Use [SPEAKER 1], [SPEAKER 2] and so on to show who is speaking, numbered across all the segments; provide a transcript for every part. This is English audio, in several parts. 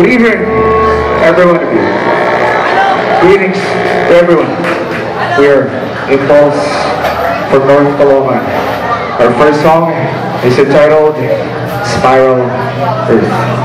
[SPEAKER 1] Good evening, every one of you. Greetings to everyone. We are Impulse from North Caloocan. Our first song is entitled Spiral Earth.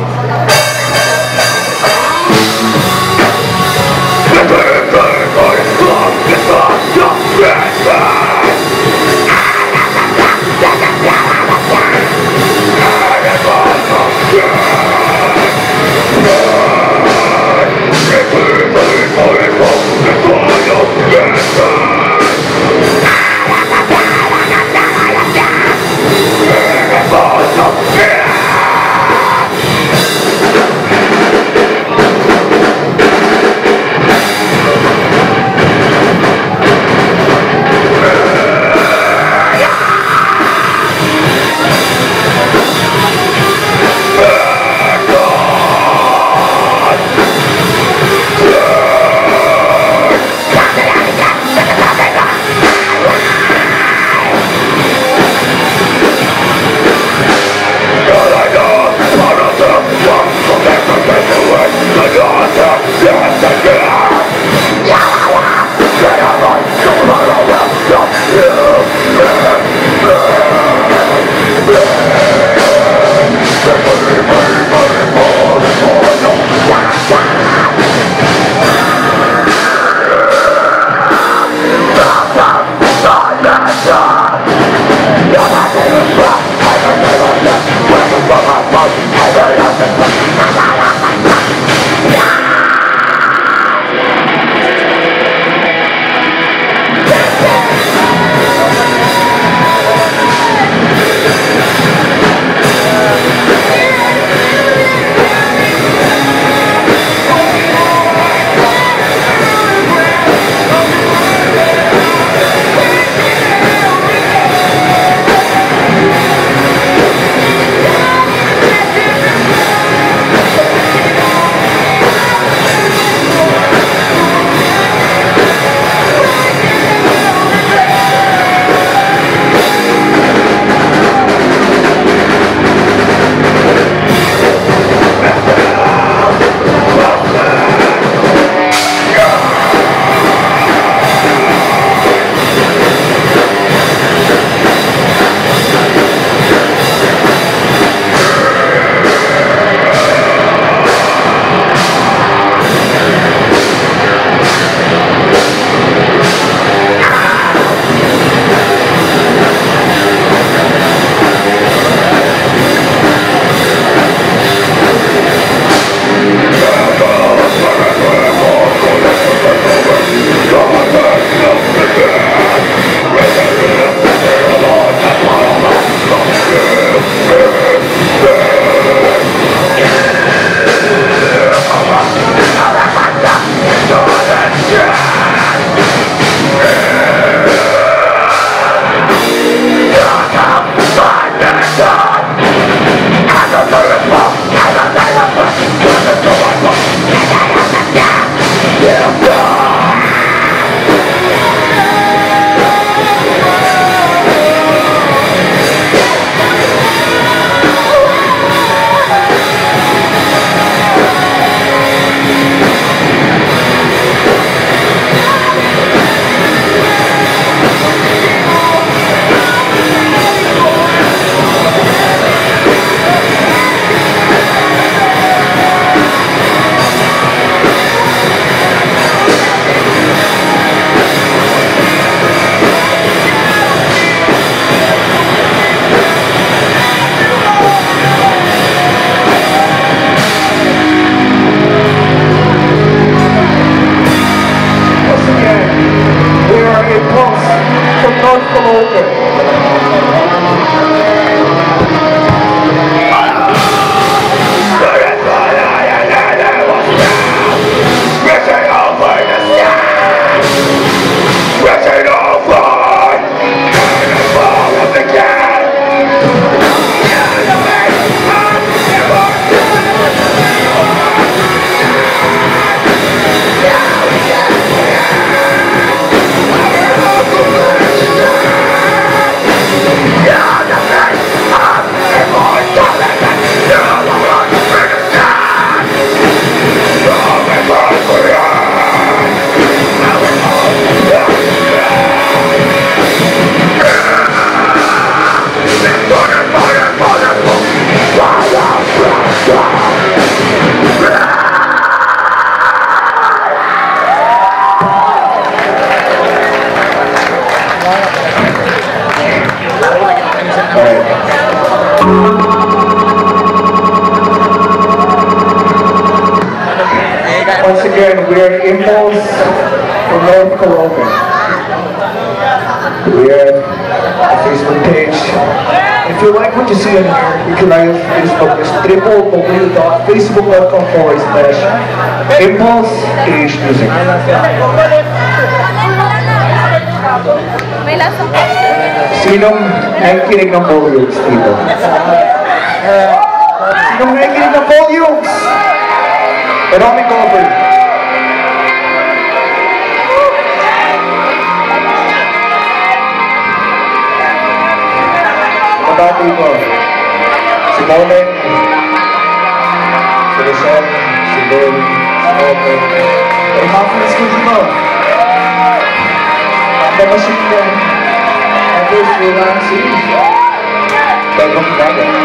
[SPEAKER 1] From North Caloocan. We have a Facebook page. If you like what you see in here, you can like Facebook. It's www.facebook.com forward slash Impulse PH Music. Sinong nakikinig ng volumes dito? Sinong nakikinig ng volumes? Pero kami cover.
[SPEAKER 2] Tá complicado.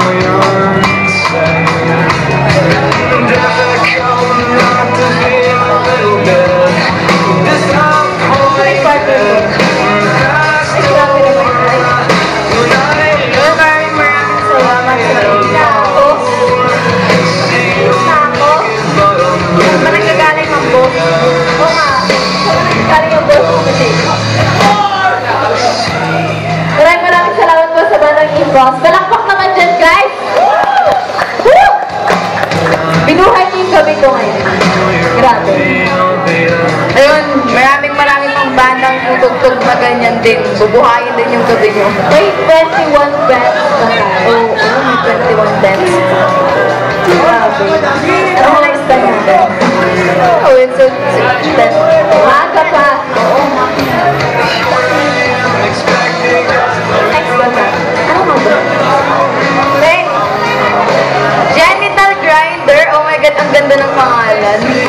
[SPEAKER 2] Impulse. Palakpak naman dyan, guys! Woo! Binuhay niyo yung gabi ko ngayon. Grabe.
[SPEAKER 3] Ayun, maraming maraming pang bandang tutugtog na ganyan din. Bubuhayin din yung gabi nyo.
[SPEAKER 2] May 21 bets na tayo.
[SPEAKER 3] Oo, oh, may 21 dance.
[SPEAKER 2] Grabe. Ano mo na-ista niya?
[SPEAKER 3] Oh, it's a, it's a dance.
[SPEAKER 2] Maaga
[SPEAKER 3] ganda ng pangalan.